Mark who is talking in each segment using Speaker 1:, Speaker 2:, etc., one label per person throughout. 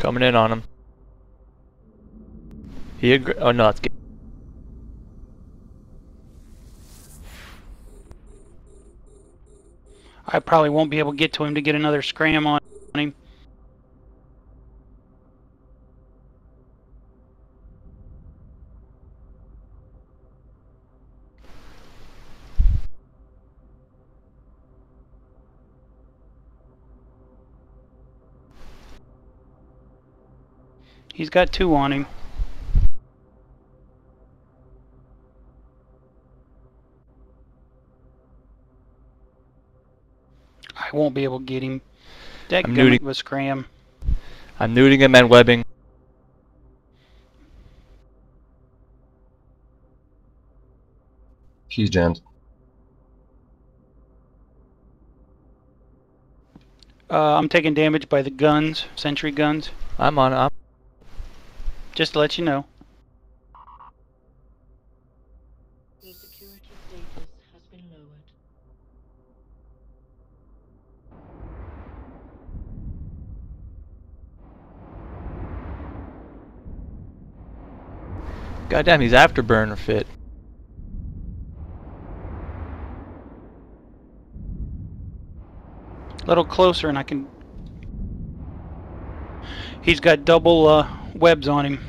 Speaker 1: Coming in on him. He oh no,
Speaker 2: I probably won't be able to get to him to get another scram on He's got two on him. I won't be able to get him. That
Speaker 1: I'm
Speaker 2: gummit
Speaker 1: neuting-
Speaker 2: was scram.
Speaker 1: I'm neuting him and webbing.
Speaker 3: He's jammed.
Speaker 2: Uh, I'm taking damage by the guns, sentry guns.
Speaker 1: I'm on. I'm.
Speaker 2: Just to let you know.
Speaker 4: Your security status has been lowered.
Speaker 1: Goddamn, he's afterburner fit.
Speaker 2: A little closer and I can... He's got double uh, webs on him.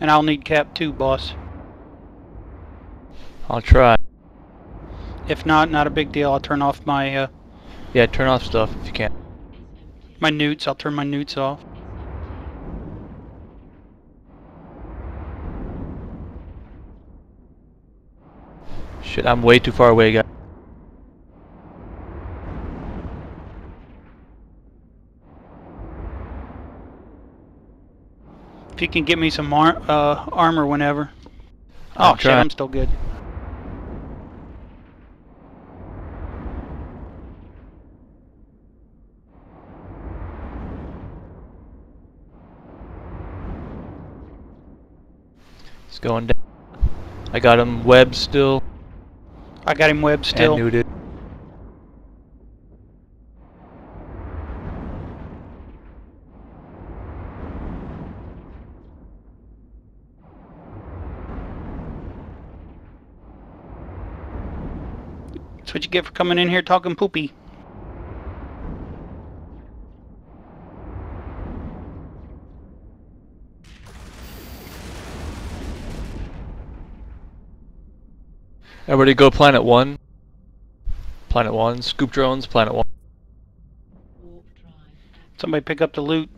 Speaker 2: And I'll need cap 2, boss.
Speaker 1: I'll try.
Speaker 2: If not, not a big deal. I'll turn off my uh,
Speaker 1: Yeah, turn off stuff if you can.
Speaker 2: My neuts. I'll turn my neuts off.
Speaker 1: Shit, I'm way too far away, guys.
Speaker 2: If you can get me some ar uh, armor whenever.
Speaker 1: I'll
Speaker 2: Oh shit,
Speaker 1: try.
Speaker 2: I'm still good.
Speaker 1: He's going down. I got him webbed still
Speaker 2: I got him webbed still.
Speaker 1: and.
Speaker 2: That's what you get for coming in here talking poopy.
Speaker 1: Everybody go planet one. Planet one. Scoop drones, planet one.
Speaker 4: Warp drive active.
Speaker 2: Somebody pick up the loot.